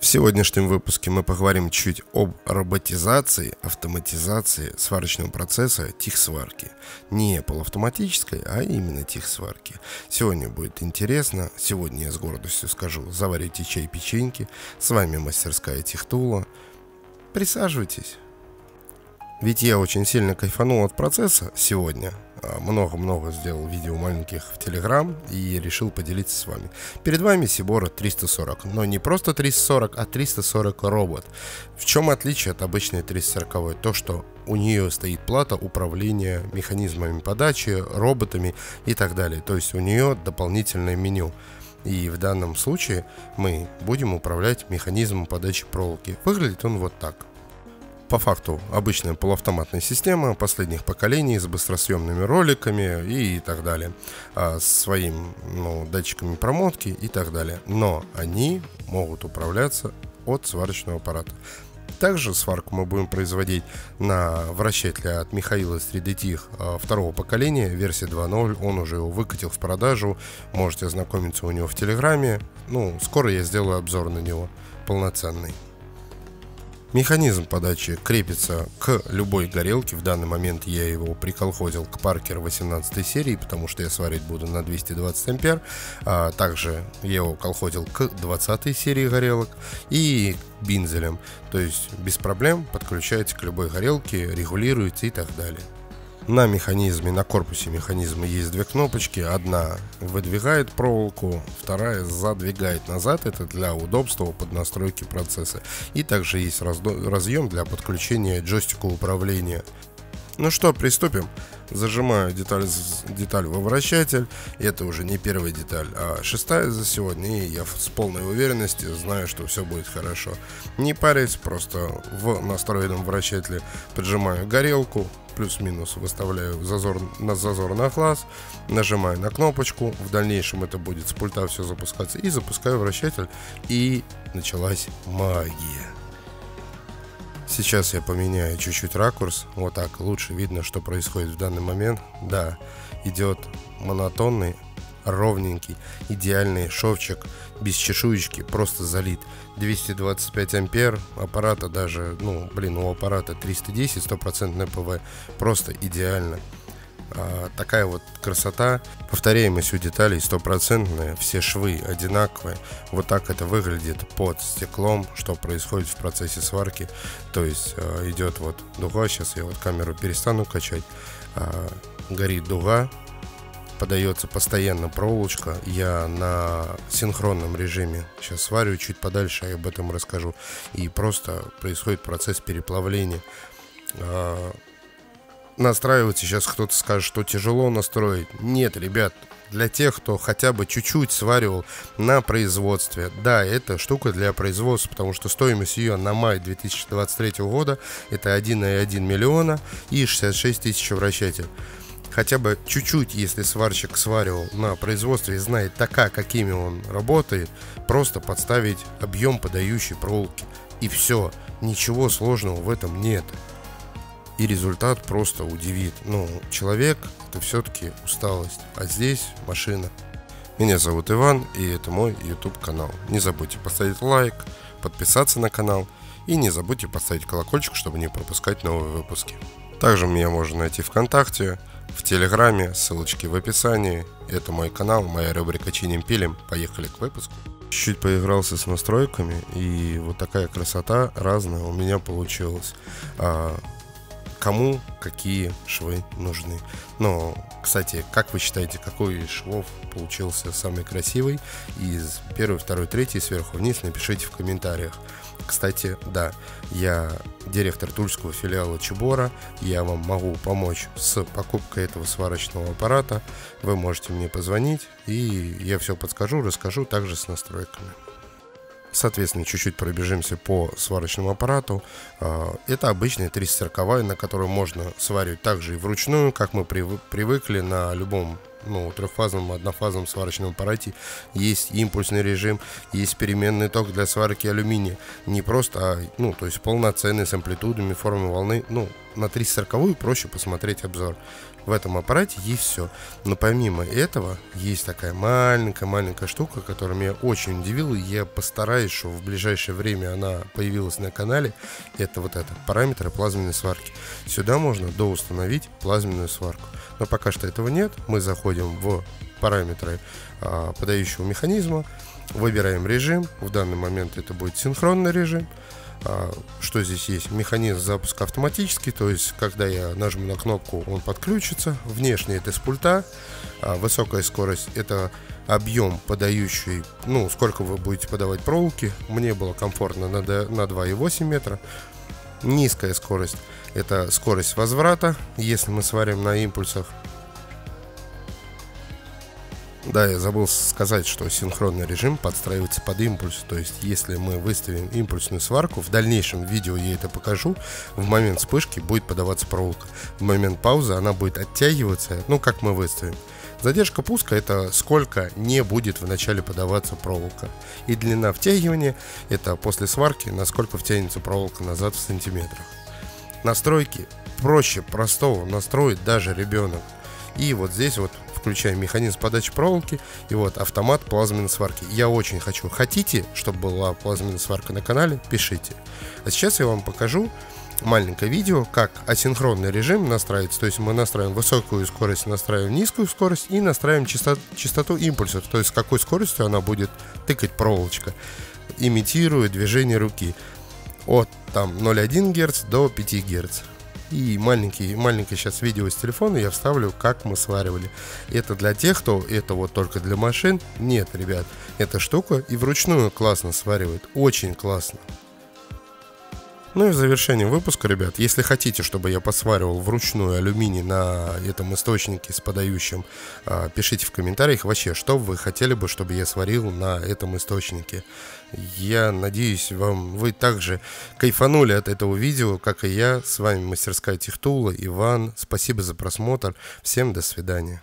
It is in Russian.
В сегодняшнем выпуске мы поговорим чуть об роботизации, автоматизации сварочного процесса техсварки. Не полуавтоматической, а именно техсварки. Сегодня будет интересно. Сегодня я с гордостью скажу, заварите чай печеньки. С вами мастерская Техтула. Присаживайтесь. Ведь я очень сильно кайфанул от процесса сегодня. А, много-много сделал видео маленьких в Телеграм и решил поделиться с вами. Перед вами Сибора 340, но не просто 340, а 340 робот. В чем отличие от обычной 340? То, что у нее стоит плата управления механизмами подачи, роботами и так далее. То есть у нее дополнительное меню. И в данном случае мы будем управлять механизмом подачи проволоки. Выглядит он вот так по факту обычная полуавтоматная система последних поколений с быстросъемными роликами и так далее, а, с своим ну, датчиками промотки и так далее. Но они могут управляться от сварочного аппарата. Также сварку мы будем производить на вращателе от Михаила 3D а, второго поколения, версия 2.0. Он уже его выкатил в продажу. Можете ознакомиться у него в Телеграме. Ну, скоро я сделаю обзор на него полноценный. Механизм подачи крепится к любой горелке. В данный момент я его приколхозил к Паркер 18 серии, потому что я сварить буду на 220 ампер. А также я его колхозил к 20 серии горелок и бинзелем. То есть без проблем подключается к любой горелке, регулируется и так далее. На механизме, на корпусе механизма есть две кнопочки. Одна выдвигает проволоку, вторая задвигает назад. Это для удобства под настройки процесса. И также есть разъем для подключения джойстика управления. Ну что, приступим. Зажимаю деталь, деталь во вращатель. Это уже не первая деталь, а шестая за сегодня. И я с полной уверенностью знаю, что все будет хорошо. Не парясь, просто в настроенном вращателе поджимаю горелку, плюс-минус выставляю зазор, на зазор на глаз, нажимаю на кнопочку, в дальнейшем это будет с пульта все запускаться, и запускаю вращатель, и началась магия. Сейчас я поменяю чуть-чуть ракурс, вот так лучше видно, что происходит в данный момент. Да, идет монотонный ровненький, идеальный шовчик, без чешуечки, просто залит. 225 ампер, аппарата даже, ну, блин, у аппарата 310, стопроцентный ПВ, просто идеально. А, такая вот красота. Повторяемость у деталей стопроцентная, все швы одинаковые. Вот так это выглядит под стеклом, что происходит в процессе сварки. То есть а, идет вот дуга, сейчас я вот камеру перестану качать. А, горит дуга, подается постоянно проволочка. Я на синхронном режиме сейчас сварю чуть подальше, я об этом расскажу. И просто происходит процесс переплавления. Настраивать сейчас кто-то скажет, что тяжело настроить. Нет, ребят, для тех, кто хотя бы чуть-чуть сваривал на производстве. Да, это штука для производства, потому что стоимость ее на май 2023 года это 1,1 миллиона и 66 тысяч вращатель хотя бы чуть-чуть, если сварщик сваривал на производстве и знает така, какими он работает, просто подставить объем подающей проволоки. И все, ничего сложного в этом нет. И результат просто удивит. Ну, человек это все-таки усталость, а здесь машина. Меня зовут Иван, и это мой YouTube канал. Не забудьте поставить лайк, подписаться на канал и не забудьте поставить колокольчик, чтобы не пропускать новые выпуски. Также меня можно найти ВКонтакте, в Телеграме, ссылочки в описании. Это мой канал, моя рубрика «Чиним пилим». Поехали к выпуску. Чуть-чуть поигрался с настройками, и вот такая красота разная у меня получилась. Кому какие швы нужны. Но, кстати, как вы считаете, какой из швов получился самый красивый? Из первой, второй, третьей сверху вниз напишите в комментариях. Кстати, да, я директор тульского филиала Чебора. Я вам могу помочь с покупкой этого сварочного аппарата. Вы можете мне позвонить, и я все подскажу, расскажу также с настройками. Соответственно, чуть-чуть пробежимся по сварочному аппарату. А, это обычная 340 на которой можно сваривать также и вручную, как мы привыкли на любом ну, трехфазном, однофазном сварочном аппарате есть импульсный режим, есть переменный ток для сварки алюминия. Не просто, а, ну, то есть полноценный с амплитудами, формой волны. Ну, на 340 проще посмотреть обзор. В этом аппарате есть все. Но помимо этого, есть такая маленькая-маленькая штука, которая меня очень удивила, я постараюсь, что в ближайшее время она появилась на канале. Это вот это, параметры плазменной сварки. Сюда можно доустановить плазменную сварку. Но пока что этого нет. Мы заходим в параметры а, подающего механизма, выбираем режим. В данный момент это будет синхронный режим. А, что здесь есть? Механизм запуска автоматический, то есть когда я нажму на кнопку, он подключится. Внешне это с пульта. А, высокая скорость это объем подающий, ну, сколько вы будете подавать проволоки. Мне было комфортно на, на 2,8 метра. Низкая скорость это скорость возврата, если мы сварим на импульсах. Да, я забыл сказать, что синхронный режим подстраивается под импульс. То есть, если мы выставим импульсную сварку, в дальнейшем видео я это покажу, в момент вспышки будет подаваться проволока. В момент паузы она будет оттягиваться, ну, как мы выставим. Задержка пуска это сколько не будет в начале подаваться проволока. И длина втягивания это после сварки, насколько втянется проволока назад в сантиметрах. Настройки проще простого настроить даже ребенок. И вот здесь вот включаем механизм подачи проволоки и вот автомат плазменной сварки. Я очень хочу. Хотите, чтобы была плазменная сварка на канале? Пишите. А сейчас я вам покажу маленькое видео, как асинхронный режим настраивается. То есть мы настраиваем высокую скорость, настраиваем низкую скорость и настраиваем частот, частоту импульсов. То есть с какой скоростью она будет тыкать проволочка, имитируя движение руки. От там 0,1 Гц до 5 Гц и маленький, маленькое сейчас видео с телефона я вставлю, как мы сваривали. Это для тех, кто это вот только для машин. Нет, ребят, эта штука и вручную классно сваривает. Очень классно. Ну и в завершение выпуска, ребят, если хотите, чтобы я посваривал вручную алюминий на этом источнике с подающим, а, пишите в комментариях вообще, что вы хотели бы, чтобы я сварил на этом источнике. Я надеюсь, вам вы также кайфанули от этого видео, как и я. С вами мастерская Техтула, Иван. Спасибо за просмотр. Всем до свидания.